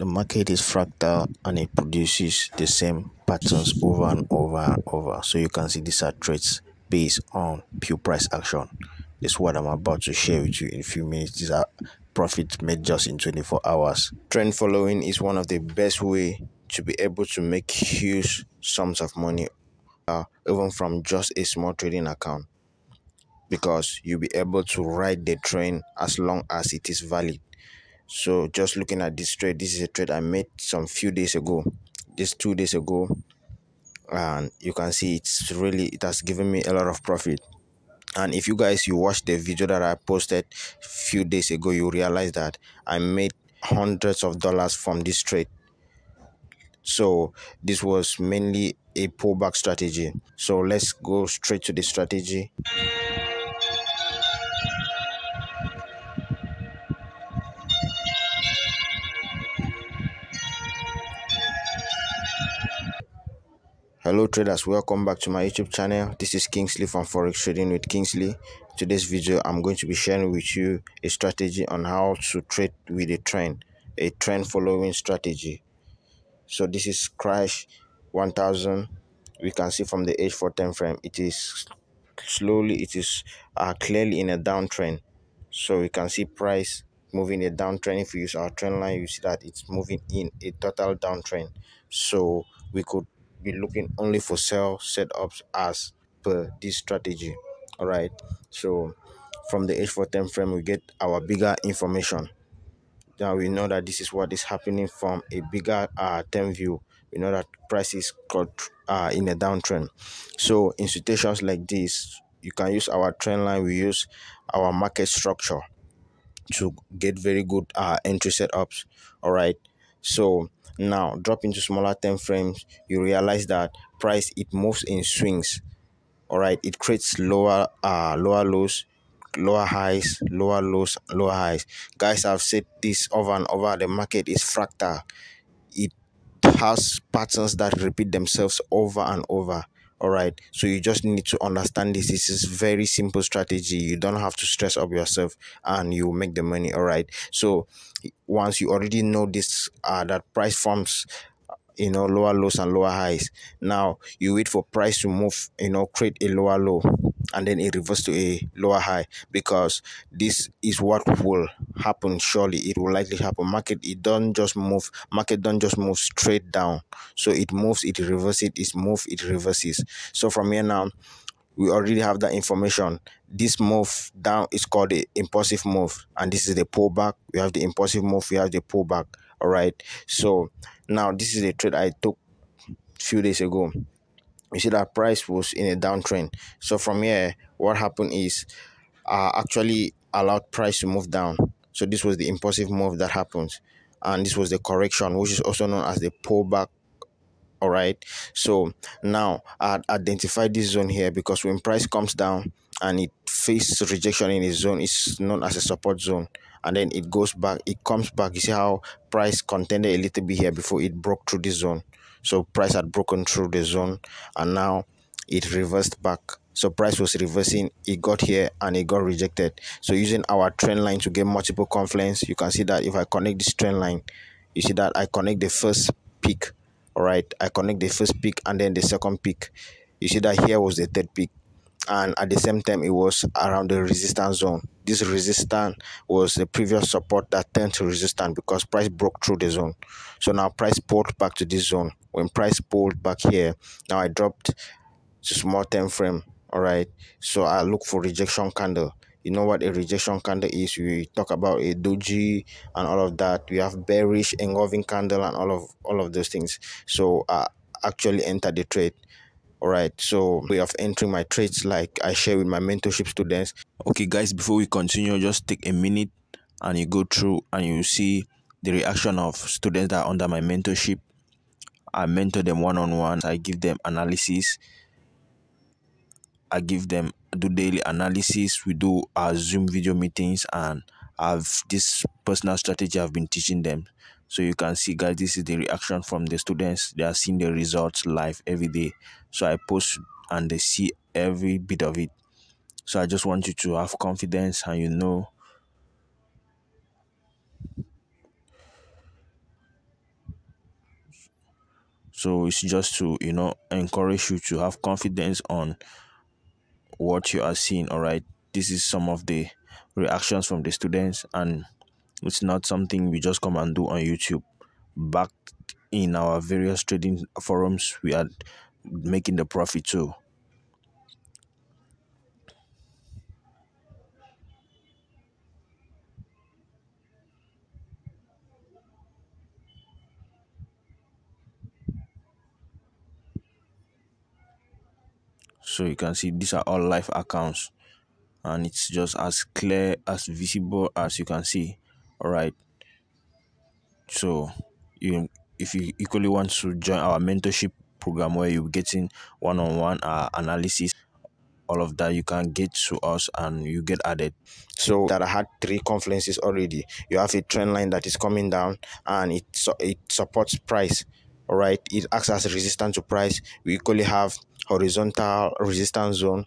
the market is fractal and it produces the same patterns over and over and over. So you can see these are trades based on pure price action. This is what i'm about to share with you in a few minutes. These are profits made just in 24 hours. Trend following is one of the best way to be able to make huge sums of money uh, even from just a small trading account. Because you'll be able to ride the train as long as it is valid so just looking at this trade this is a trade i made some few days ago. Just two days ago and you can see it's really it has given me a lot of profit. And if you guys you watch the video that i posted a few days ago you realize that i made hundreds of dollars from this trade. So this was mainly a pullback strategy. So let's go straight to the strategy hello traders. Welcome back to my youtube channel. This is kingsley from forex trading with kingsley. Today's video i'm going to be sharing with you a strategy on how to trade with a trend a trend following strategy. So this is crash 1000 we can see from the h4 time frame it is slowly it is uh, clearly in a downtrend. So we can see price moving a downtrend. If we use our trend line you see that it's moving in a total downtrend. So we could be looking only for sell setups as per this strategy. All right so from the h4 time frame we get our bigger information. Now we know that this is what is happening from a bigger uh term view. We know that price is uh in a downtrend. So in situations like this you can use our trend line we use our market structure to get very good uh entry setups. All right so now drop into smaller time frames you realize that price it moves in swings. All right it creates lower uh lower lows lower highs lower lows lower highs. Guys i've said this over and over the market is fractal. It has patterns that repeat themselves over and over all right. So you just need to understand this. This is very simple strategy. You don't have to stress up yourself and you make the money. All right. So once you already know this uh that price forms you know lower lows and lower highs. Now you wait for price to move you know create a lower low and then it reverts to a lower high because this is what will happen. Surely it will likely happen. Market it don't just move market don't just move straight down. So it moves it reverses it is move it reverses. So from here now we already have that information. This move down is called the impulsive move and this is the pullback. We have the impulsive move we have the pullback. All right so now this is a trade i took a few days ago. You see that price was in a downtrend. So from here what happened is uh actually allowed price to move down. So this was the impulsive move that happens and this was the correction which is also known as the pullback all right so now i identified this zone here because when price comes down and it faces rejection in a zone it's known as a support zone and then it goes back it comes back. You see how price contended a little bit here before it broke through this zone. So price had broken through the zone and now it reversed back. So price was reversing. It got here and it got rejected. So using our trend line to get multiple confluence you can see that if i connect this trend line you see that i connect the first peak all right? I connect the first peak and then the second peak. You see that here was the third peak. And at the same time it was around the resistance zone this resistance was the previous support that turned to resistance because price broke through the zone. So now price pulled back to this zone. When price pulled back here now i dropped to small time frame all right so i look for rejection candle. You know what a rejection candle is? We talk about a doji and all of that. We have bearish engulfing candle and all of all of those things. So i actually enter the trade all right so way of entering my trades like i share with my mentorship students. Okay guys before we continue just take a minute and you go through and you see the reaction of students that are under my mentorship. I mentor them one-on-one. -on -one. i give them analysis. I give them do daily analysis. We do our zoom video meetings and i've this personal strategy i've been teaching them so you can see guys this is the reaction from the students. They are seeing the results live every day. So i post and they see every bit of it. So i just want you to have confidence and you know so it's just to you know encourage you to have confidence on what you are seeing all right this is some of the reactions from the students and it's not something we just come and do on youtube. Back in our various trading forums we are making the profit too. So you can see these are all live accounts and it's just as clear as visible as you can see all right so you if you equally want to join our mentorship program where you're getting one-on-one -on -one, uh, analysis all of that you can get to us and you get added. So that i had three confluences already. You have a trend line that is coming down and it it supports price. All right it acts as resistance to price. We equally have horizontal resistance zone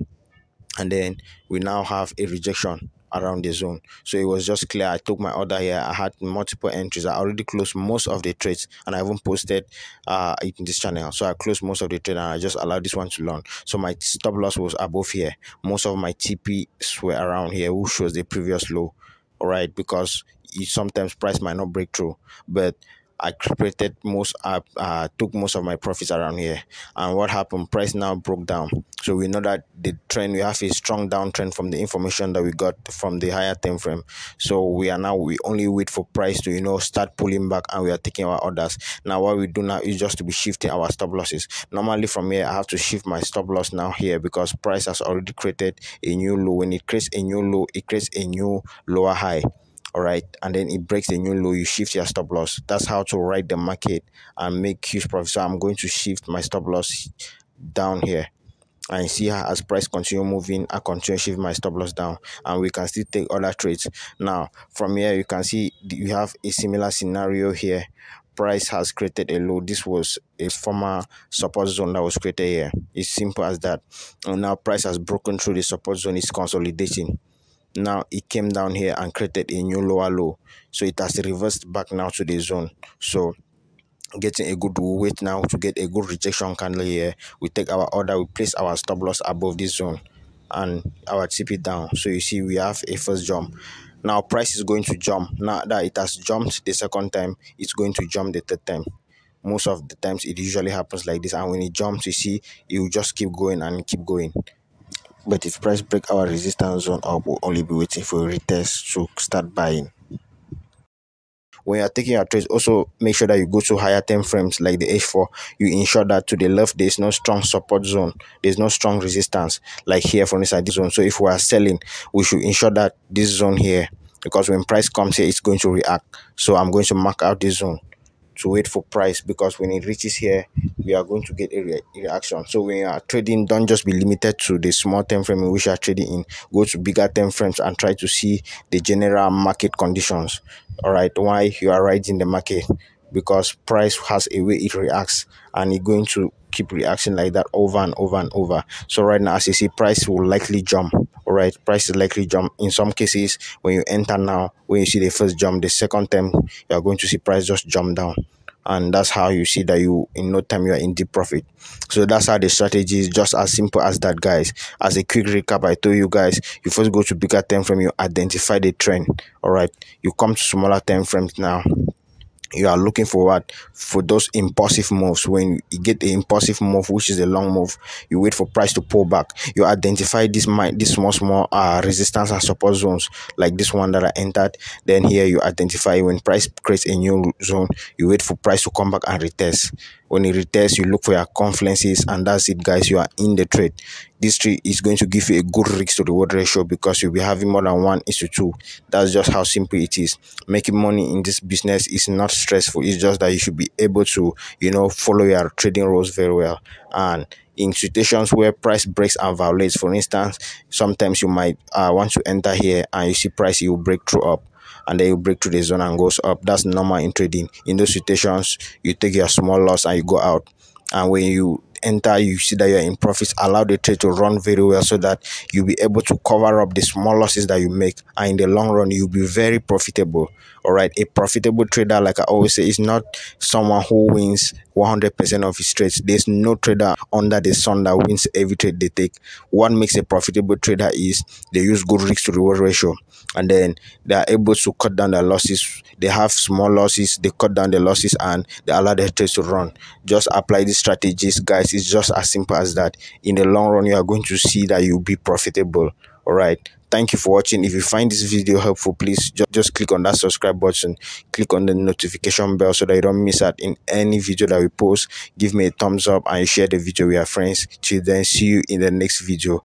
and then we now have a rejection around the zone. So it was just clear. I took my order here. I had multiple entries. I already closed most of the trades and i even posted uh in this channel. So i closed most of the trade and i just allowed this one to learn so my stop loss was above here. Most of my TPs were around here which shows the previous low. All right because sometimes price might not break through. But I created most I uh, took most of my profits around here. And what happened price now broke down. So we know that the trend we have a strong downtrend from the information that we got from the higher time frame. So we are now we only wait for price to you know start pulling back and we are taking our orders. Now what we do now is just to be shifting our stop losses. Normally from here I have to shift my stop loss now here because price has already created a new low. When it creates a new low it creates a new lower high all right and then it breaks a new low you shift your stop loss. That's how to ride the market and make huge profit. So i'm going to shift my stop loss down here. And see how as price continue moving i continue shift my stop loss down. And we can still take other trades. Now from here you can see you have a similar scenario here. Price has created a low this was a former support zone that was created here. It's simple as that. And now price has broken through the support zone. Is consolidating now it came down here and created a new lower low so it has reversed back now to the zone. So getting a good weight now to get a good rejection candle here we take our order we place our stop loss above this zone and our TP down. So you see we have a first jump. Now price is going to jump. Now that it has jumped the second time it's going to jump the third time. Most of the times it usually happens like this. And when it jumps you see it will just keep going and keep going but if price break our resistance zone up we'll only be waiting for a retest to start buying. When you're taking your trades also make sure that you go to higher time frames like the h4 you ensure that to the left there's no strong support zone. There's no strong resistance like here for inside this zone. So if we are selling we should ensure that this zone here because when price comes here it's going to react. So i'm going to mark out this zone to wait for price because when it reaches here we are going to get a, re reaction. So when you are trading don't just be limited to the small time frame in which you are trading in. Go to bigger time frames and try to see the general market conditions. All right why you are riding the market? Because price has a way it reacts and it's going to keep reacting like that over and over and over. So right now as you see price will likely jump all right price is likely jump in some cases. When you enter now when you see the first jump the second time you are going to see price just jump down. And that's how you see that you in no time you are in deep profit. So that's how the strategy is just as simple as that guys. As a quick recap i told you guys you first go to bigger time frame you identify the trend. All right you come to smaller time frames now you are looking forward for those impulsive moves. When you get the impulsive move which is a long move you wait for price to pull back. You identify this might this small small uh resistance and support zones like this one that i entered. Then here you identify when price creates a new zone you wait for price to come back and retest. When it retests you look for your confluences and that's it guys. You are in the trade this trade is going to give you a good risk to reward ratio because you'll be having more than one is to two that's just how simple it is. Making money in this business is not stressful. It's just that you should be able to you know follow your trading rules very well. And in situations where price breaks and violates for instance sometimes you might uh, want to enter here and you see price you break through up and then you break through the zone and goes up. That's normal in trading. In those situations you take your small loss and you go out. And when you enter you see that you're in profits allow the trade to run very well so that you'll be able to cover up the small losses that you make. And in the long run you'll be very profitable all right a profitable trader like i always say is not someone who wins 100% of his trades. There's no trader under the sun that wins every trade they take. What makes a profitable trader is they use good risk to reward ratio. And then they are able to cut down their losses. They have small losses they cut down the losses and they allow their trades to run. Just apply these strategies guys it's just as simple as that. In the long run you are going to see that you'll be profitable. All right thank you for watching. If you find this video helpful please just, just click on that subscribe button. Click on the notification bell so that you don't miss out in any video that we post. Give me a thumbs up and share the video with your friends. Till then see you in the next video